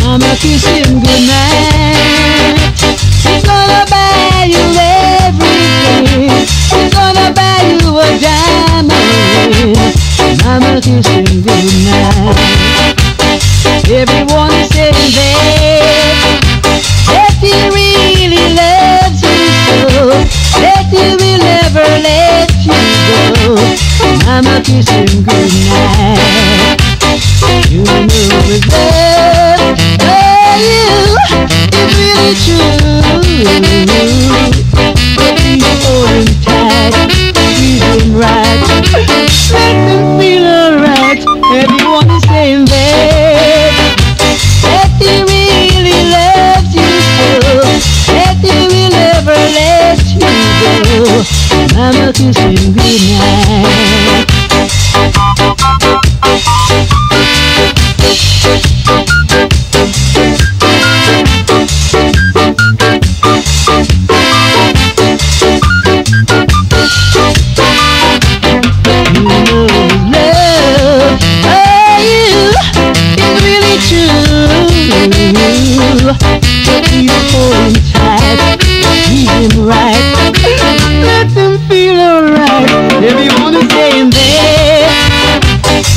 Mama kiss him goodnight. Gonna buy you everything. Gonna buy you a diamond. Mama kiss him goodnight. Everyone is saying that go. Mama kiss him goodnight. You know his love for you is really true. But he's holding tight, him right, let him feel alright. Everyone is saying that that he really loves you so that he will never let you go. Mama kiss him goodnight. Holding tight, keep him right, let him feel alright. Everyone is saying that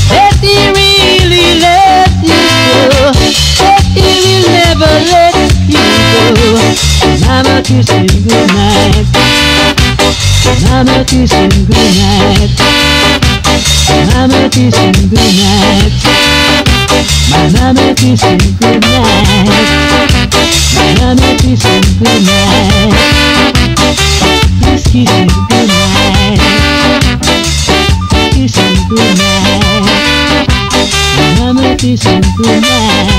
that he really loves you so that he will never let you go. Mama kiss him goodnight. Mama kiss him goodnight. Mama kiss him goodnight. My mama kiss him goodnight. My mama kiss him goodnight. Please kiss him goodnight. Kiss him goodnight. My mama kiss him goodnight.